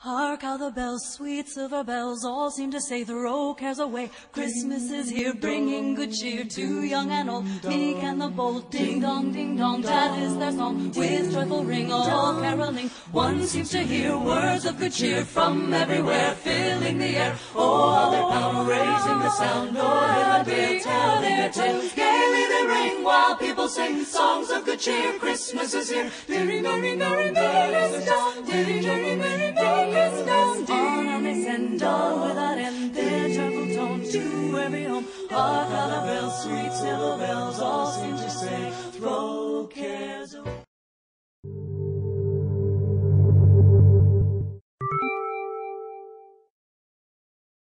Hark how the bells, sweet silver bells, all seem to say, the throw cares away. Christmas is here, bringing good cheer to young and old, meek and the bold. Ding dong, ding dong, that is their song, with joyful ring, all caroling. One seems to hear words of good cheer from everywhere, filling the air. Oh, how they pound, raising the sound, oh, hear and deer, tell their tale. Gaily they ring, while people sing songs of good cheer. Christmas is here, merry, merry, merry, merry, ding merry, merry, Dawn without end. Their joyful tone to every home. Our oh, bells, sweet silver bells, all seem to say, throw.